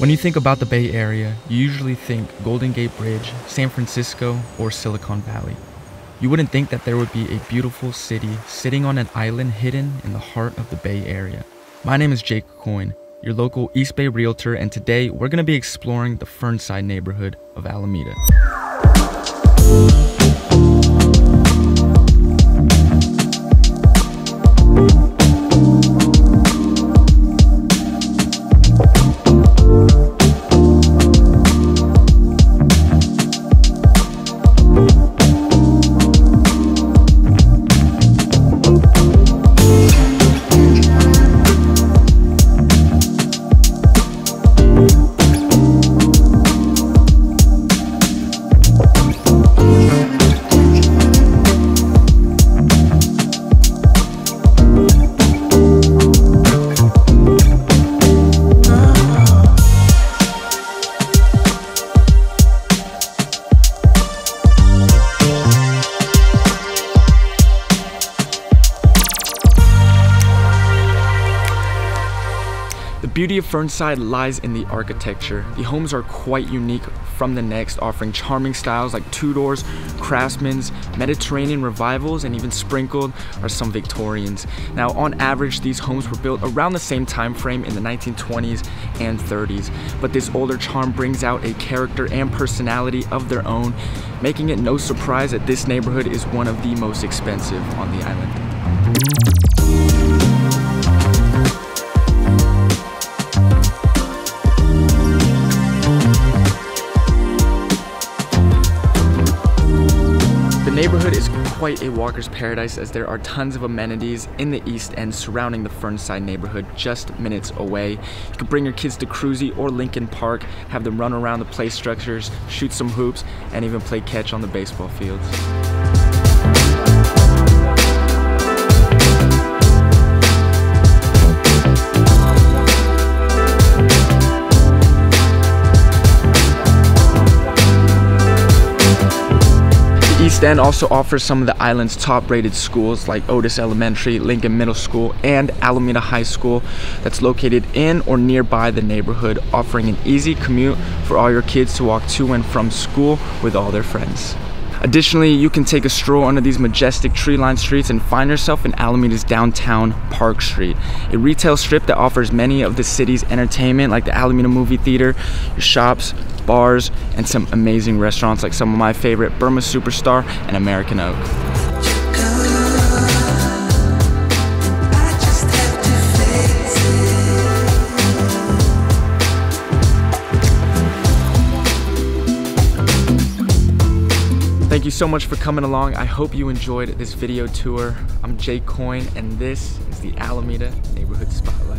When you think about the Bay Area, you usually think Golden Gate Bridge, San Francisco, or Silicon Valley. You wouldn't think that there would be a beautiful city sitting on an island hidden in the heart of the Bay Area. My name is Jake Coyne, your local East Bay realtor, and today we're going to be exploring the Fernside neighborhood of Alameda. The beauty of Fernside lies in the architecture. The homes are quite unique from the next, offering charming styles like Tudors, Craftsman's, Mediterranean revivals, and even sprinkled are some Victorians. Now, on average, these homes were built around the same time frame in the 1920s and 30s, but this older charm brings out a character and personality of their own, making it no surprise that this neighborhood is one of the most expensive on the island. Neighborhood is quite a walker's paradise as there are tons of amenities in the east end surrounding the Fernside neighborhood just minutes away. You can bring your kids to Krusi or Lincoln Park, have them run around the play structures, shoot some hoops, and even play catch on the baseball fields. East End also offers some of the island's top rated schools like Otis Elementary, Lincoln Middle School, and Alameda High School that's located in or nearby the neighborhood, offering an easy commute for all your kids to walk to and from school with all their friends. Additionally, you can take a stroll under these majestic tree-lined streets and find yourself in Alameda's downtown Park Street, a retail strip that offers many of the city's entertainment like the Alameda Movie Theater, your shops, bars, and some amazing restaurants like some of my favorite Burma Superstar and American Oak. Thank you so much for coming along. I hope you enjoyed this video tour. I'm Jake Coyne, and this is the Alameda Neighborhood Spotlight.